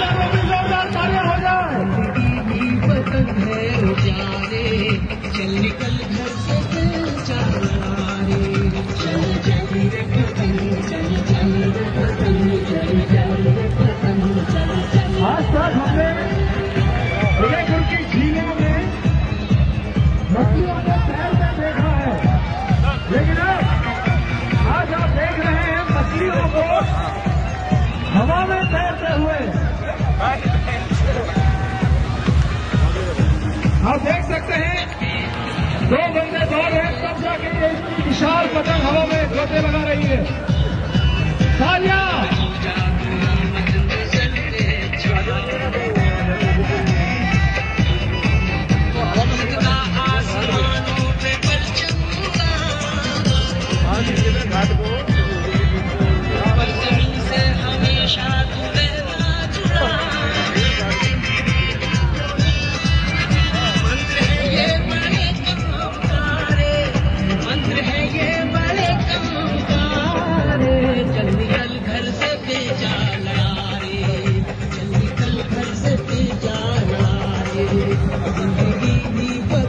जोरदार तालियाँ हो चल घर चल रे चल चल रे पतंग चल चल चल चल आज तक हमने उदयपुर की झीलों में मछलियों को तैरते आप देख सकते हैं, दो बंदे दौड़ रहे हैं तब जाके इतनी विशाल पतंग हवा में गोते लगा रही है। जिंदगी भी